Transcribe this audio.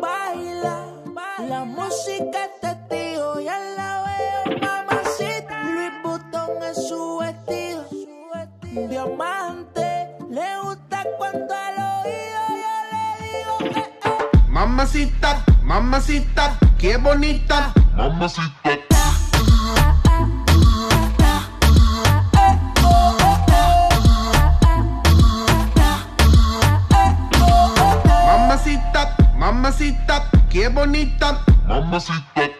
baila. La música te tío y al la veo mamacita. Luis Butón es su vestido. Diamante, le gusta cuando al oído yo le digo que. Mamacita, mamacita, qué bonita. Mamacita. Mamacita. mamacita, qué bonita, mamacita.